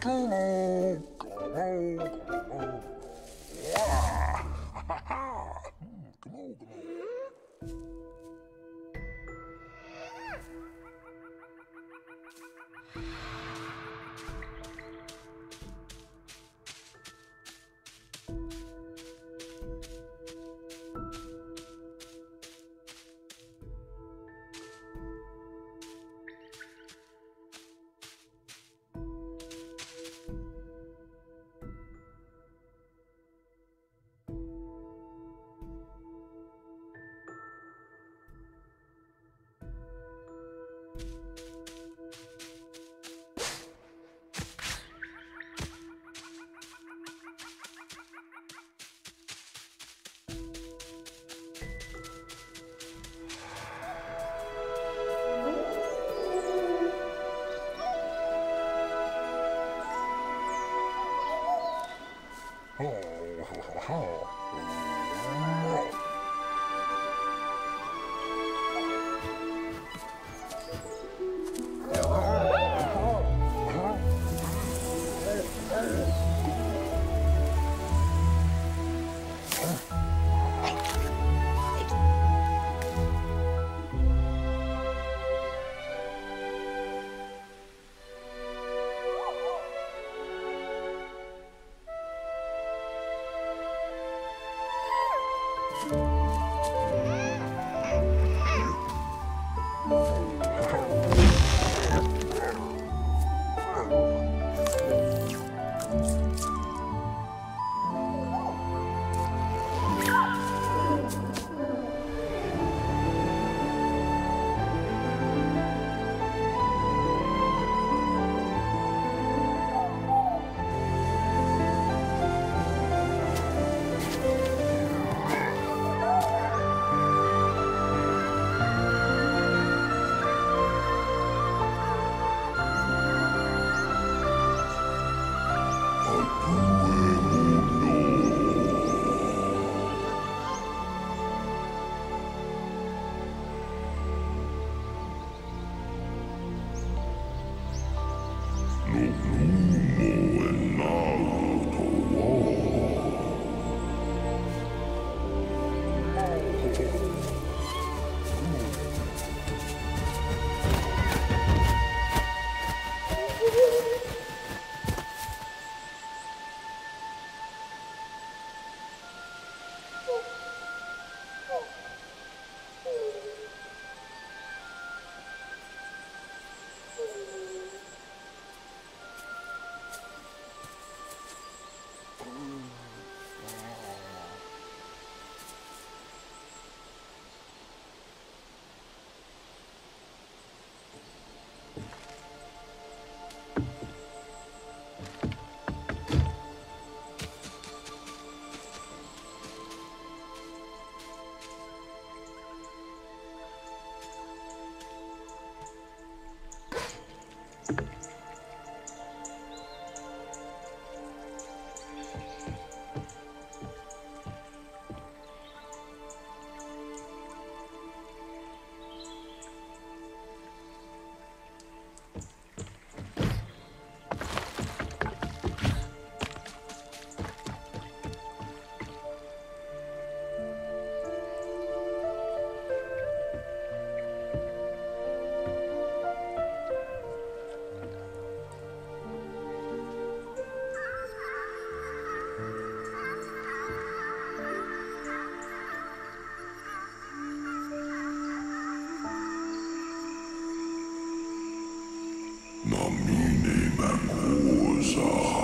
Bikini. 어 Na mine makuza.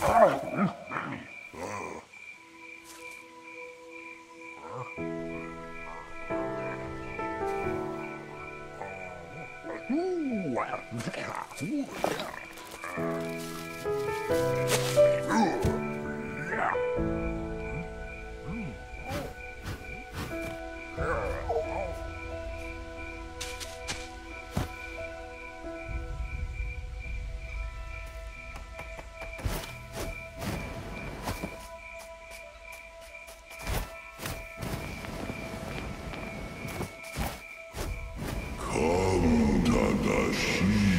二五。the sea.